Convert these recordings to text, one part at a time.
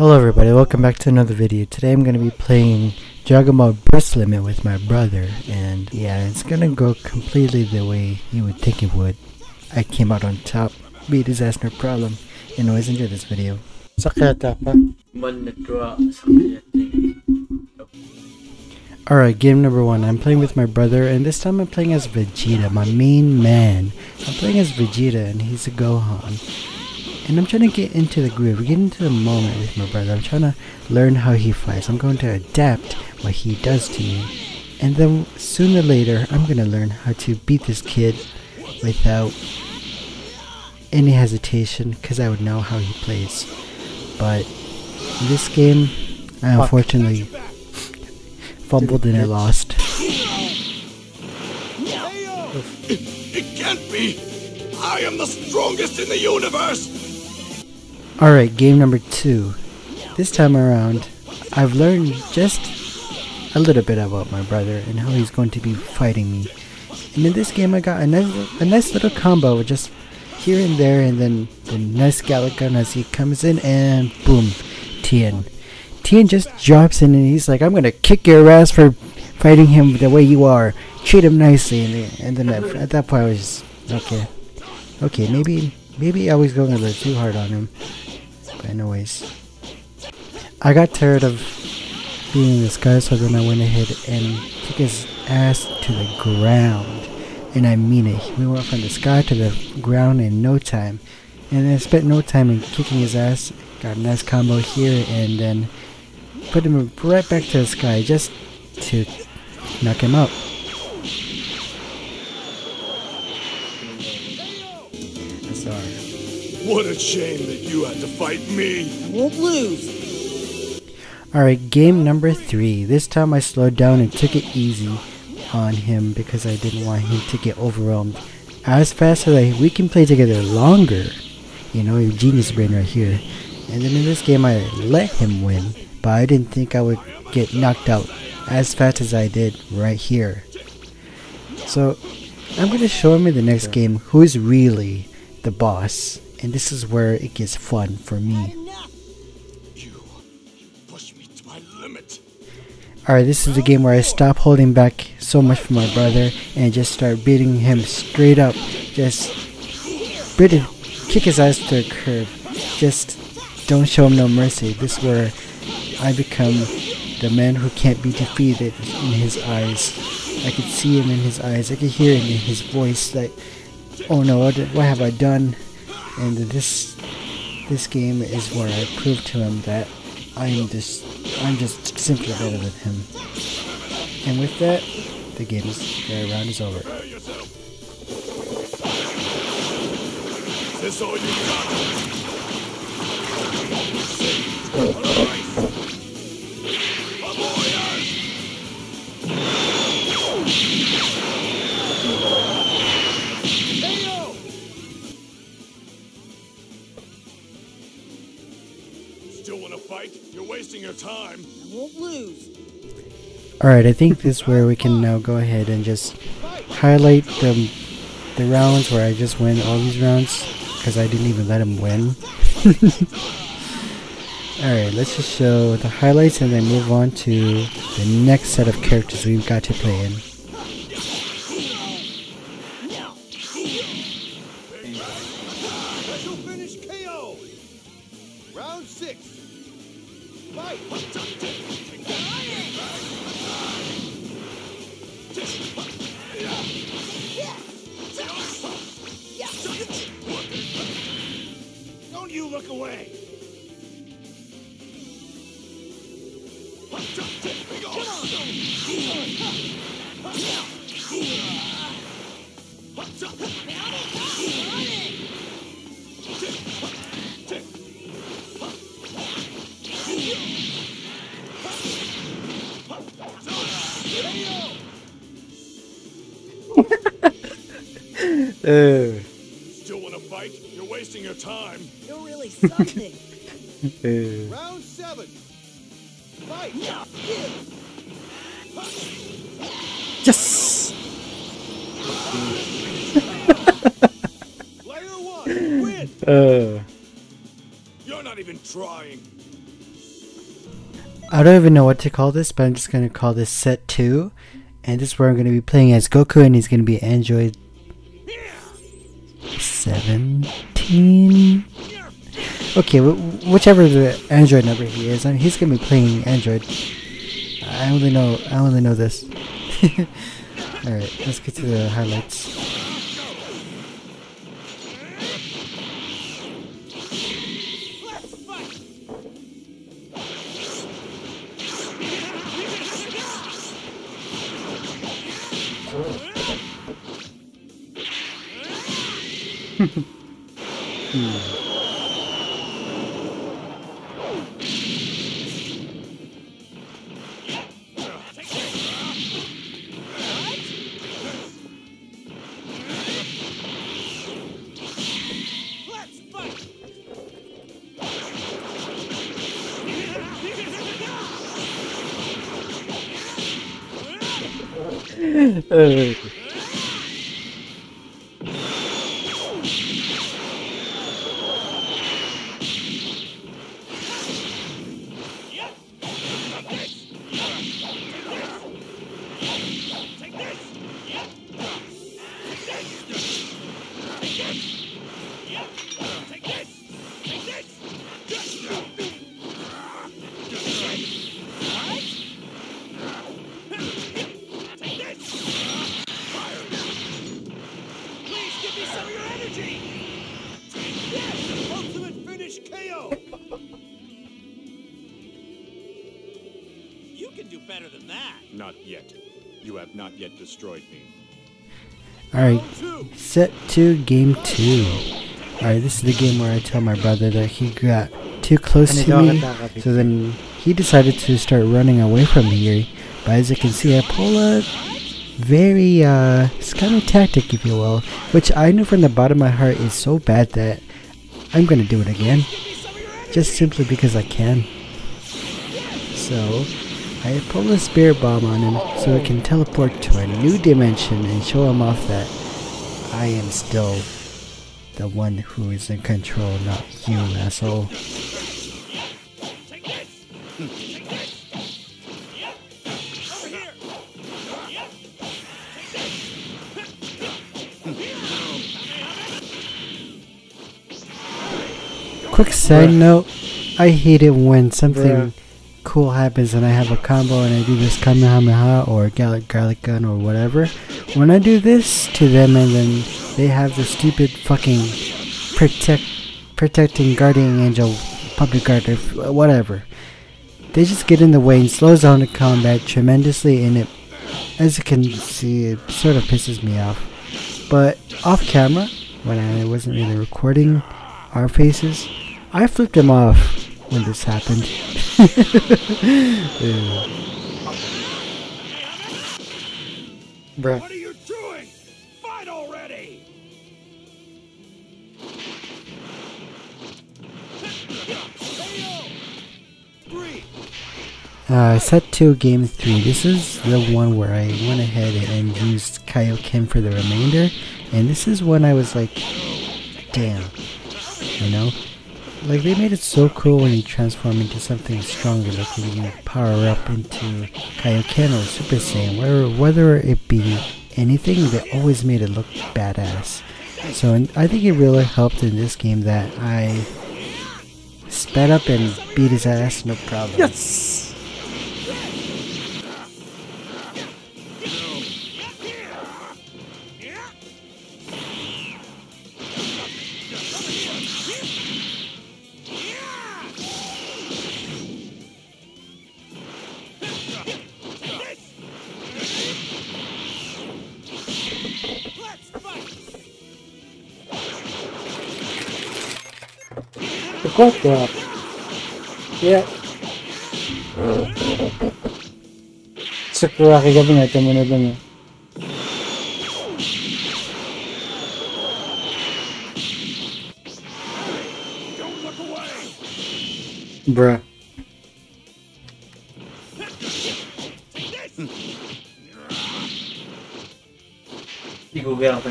Hello everybody, welcome back to another video. Today I'm going to be playing Dragon Ball Burst Limit with my brother and yeah, it's going to go completely the way you would think it would. I came out on top, beat his ass no problem. Anyways, enjoy this video. Alright, game number one. I'm playing with my brother and this time I'm playing as Vegeta, my main man. I'm playing as Vegeta and he's a Gohan and I'm trying to get into the groove, get into the moment with my brother. I'm trying to learn how he fights. I'm going to adapt what he does to me. And then sooner or later, I'm going to learn how to beat this kid without any hesitation because I would know how he plays. But this game, I unfortunately fumbled and I lost. It can't be! I am the strongest in the universe! Alright, game number two. This time around, I've learned just a little bit about my brother and how he's going to be fighting me. And in this game I got a nice, a nice little combo just here and there and then the nice Galick as he comes in and boom, Tien. Tien just drops in and he's like, I'm gonna kick your ass for fighting him the way you are. Treat him nicely. And, and then at, at that point I was just, okay. Okay, maybe maybe I was going a little too hard on him. But anyways, I got tired of being in the sky, so then I went ahead and took his ass to the ground. And I mean it. We went from the sky to the ground in no time. And then spent no time in kicking his ass. Got a nice combo here and then put him right back to the sky just to knock him out. What a shame that you had to fight me. I won't lose. Alright, game number three. This time I slowed down and took it easy on him because I didn't want him to get overwhelmed as fast as I, we can play together longer. You know, genius brain right here. And then in this game I let him win, but I didn't think I would get knocked out as fast as I did right here. So I'm going to show him in the next game who's really the boss and this is where it gets fun for me. Alright, this is the game where I stop holding back so much from my brother and just start beating him straight up. Just beat him, kick his ass to a curb. Just don't show him no mercy. This is where I become the man who can't be defeated in his eyes. I could see him in his eyes. I could hear him in his voice like, oh no, what, what have I done? and this this game is where I prove to him that I'm just I'm just simply better than him. And with that, the game is the round is over. This all you got? Alright, I think this is where we can now go ahead and just highlight the, the rounds where I just win all these rounds because I didn't even let him win. Alright, let's just show the highlights and then move on to the next set of characters we've got to play in. Wasting your time. You're really something. uh. Round seven. Fight. Yes. Player one, win. Uh. You're not even trying. I don't even know what to call this, but I'm just gonna call this set two, and this is where I'm gonna be playing as Goku, and he's gonna be Android Okay, whichever the Android number he is, I mean, he's gonna be playing Android. I only know, I only know this. All right, let's get to the highlights. 嗯。Yet destroyed me. All right, Set 2, Game 2. Alright, this is the game where I tell my brother that he got too close to me, so then he decided to start running away from here. But as you can see, I pull a very uh, scummy tactic, if you will, which I knew from the bottom of my heart is so bad that I'm gonna do it again, just simply because I can. So, I pull a spirit bomb on him so it can teleport to a new dimension and show him off that I am still the one who is in control, not you, asshole. Quick side note, I hate it when something Bruh. Cool happens and I have a combo and I do this Kamehameha or Garlic Garlic Gun or whatever. When I do this to them and then they have the stupid fucking protect protecting guardian angel puppet guard or whatever. They just get in the way and slows down the combat tremendously and it as you can see it sort of pisses me off. But off camera, when I wasn't really recording our faces, I flipped them off when this happened. Yeah. Bruh. What are you doing? Fight already! Uh, set 2, game 3. This is the one where I went ahead and used Kaioken for the remainder. And this is when I was like, damn. You know? Like, they made it so cool when you transform into something stronger. Like, when you power up into Kaioken or Super Saiyan. Whether, whether it be anything, they always made it look badass. So, and I think it really helped in this game that I sped up and beat his ass, no problem. Yes! What the? Yeah. Sakuraki ka ba mo na dun eh. Don't look away! Bruh. Igugel ako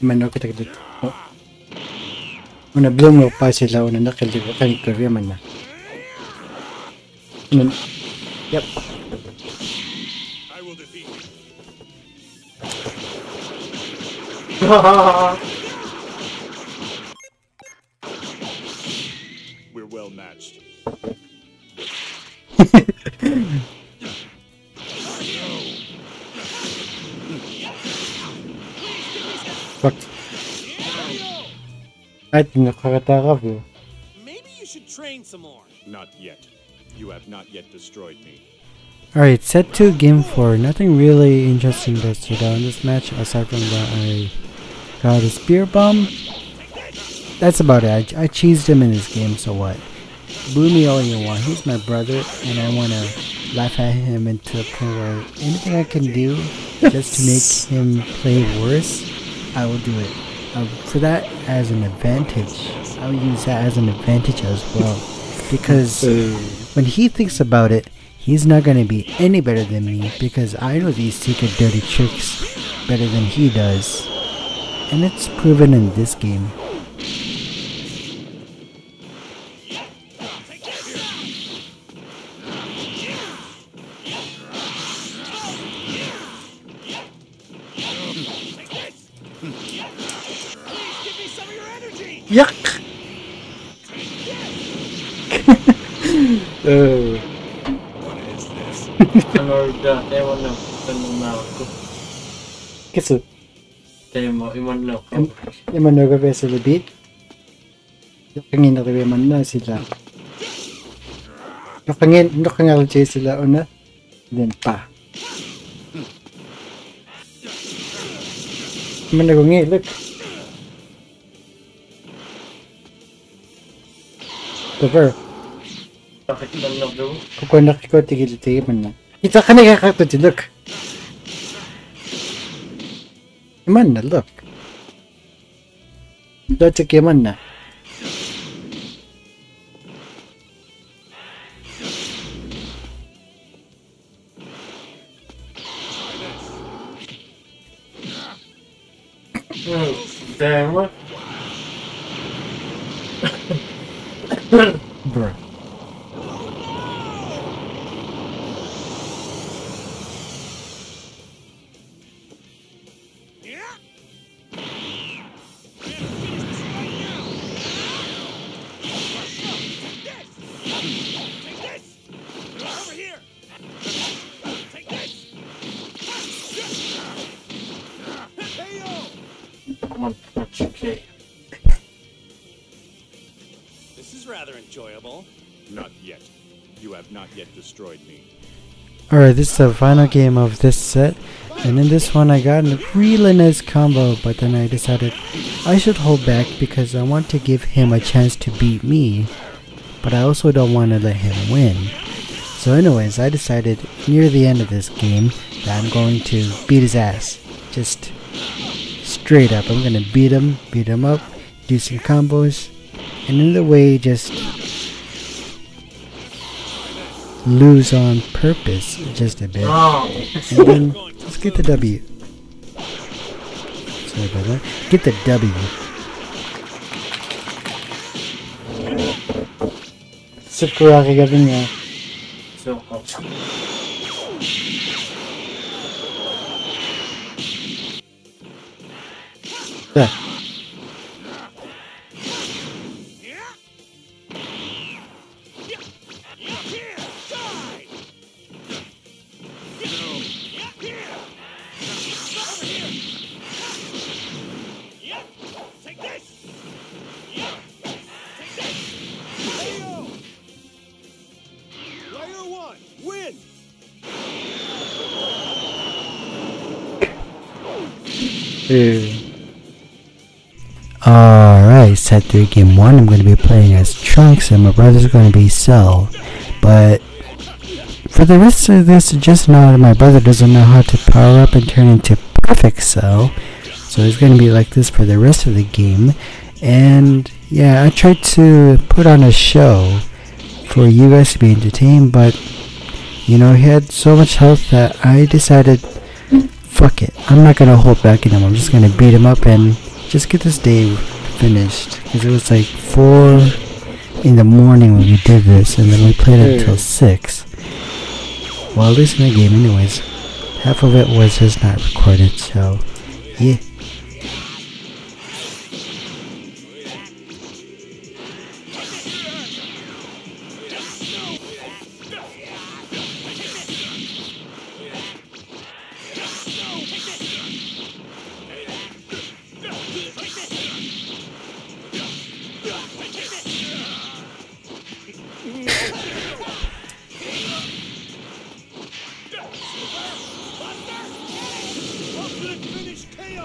Tagalit. Oh. Una bloom mo pa sila una nakaliw ka ni Korea man na. Una, yep. I will defeat Maybe you should train some more. Not yet. You have not yet destroyed me. Alright, set 2, game 4. Nothing really interesting that stood out in this match aside from that I got a spirit bomb. That's about it. I, I cheesed him in this game, so what? Boo me all you want. He's my brother, and I want to laugh at him into a point where anything I can do just to make him play worse, I will do it. Um, for that as an advantage, I will use that as an advantage as well. Because when he thinks about it, he's not going to be any better than me because I know these secret dirty tricks better than he does. And it's proven in this game. da det var nog den mörka. Kisu. Det var iman nog. Iman nog av lebih. Yung kangin na rin man na sila. Yung kangin, yung kangal jay sila una. Then pa. Iman na kong ilik. Cover. Bakit man na rin? Kukunak ko, tigil-tigil man lang. يتخنق خطتي لك يمنى لك جاتك يمنى Damn. Bruh. Destroyed me. Alright, this is the final game of this set. And in this one I got a really nice combo, but then I decided I should hold back because I want to give him a chance to beat me. But I also don't want to let him win. So anyways, I decided near the end of this game that I'm going to beat his ass. Just straight up. I'm gonna beat him, beat him up, do some combos, and in the way just lose on purpose just a bit. Oh, And then let's get the W. Sorry about that. Get the W. Sakura kay gabi nga. Alright, set 3 game 1. I'm going to be playing as Trunks and my brother's going to be Cell. But for the rest of this, just know that my brother doesn't know how to power up and turn into Perfect Cell. So it's going to be like this for the rest of the game. And yeah, I tried to put on a show for you guys to be entertained, but you know, he had so much health that I decided, fuck it, I'm not gonna hold back anymore. I'm just gonna beat him up and just get this day finished because it was like four in the morning when we did this, and then we played it until six. Well, at least in the game, anyways. Half of it was just not recorded, so yeah.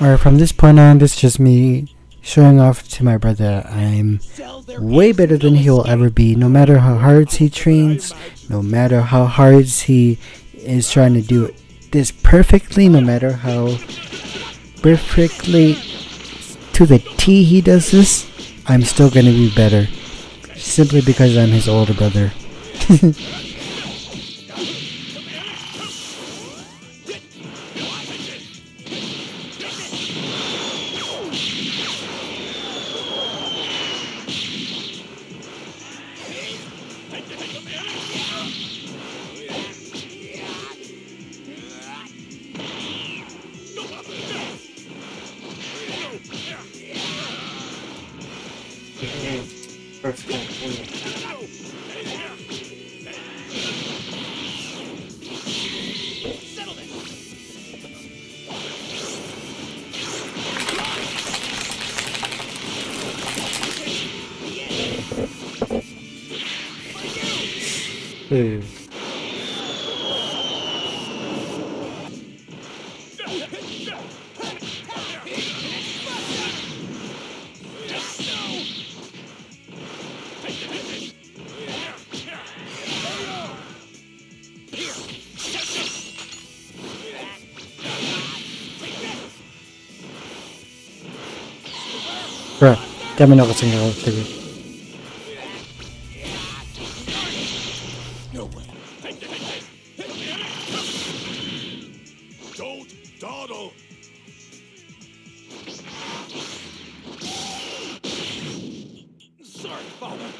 Alright, from this point on, this is just me showing off to my brother I'm way better than he will ever be, no matter how hard he trains, no matter how hard he is trying to do this perfectly, no matter how perfectly to the T he does this, I'm still gonna be better. Simply because I'm his older brother. Bruh, dami na kasing kakatili. Don't dawdle. Sorry, father.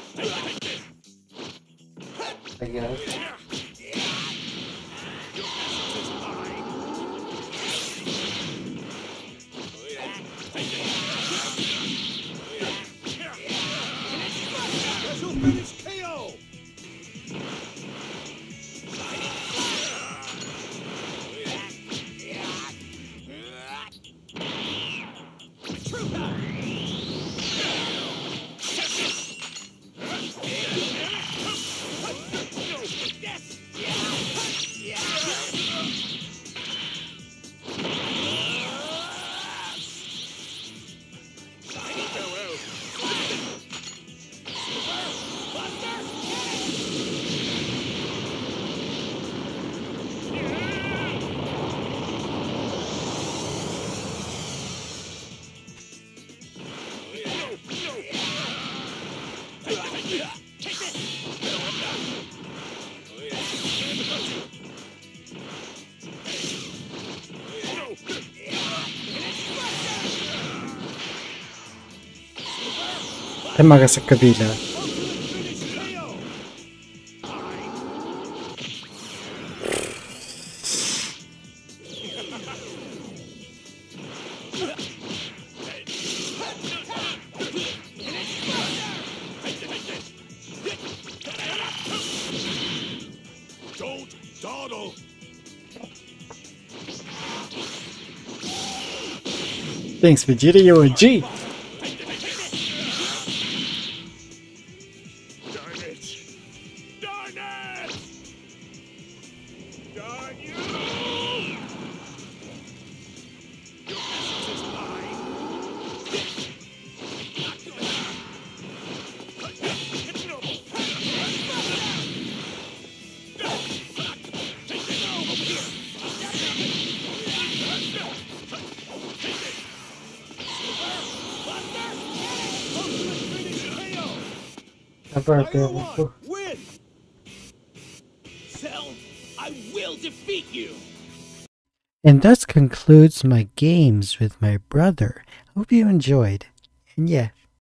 Tama ka sa kabila. Thanks, Vegeta, you're a G! Defeat you! And thus concludes my games with my brother. I Hope you enjoyed. And yeah,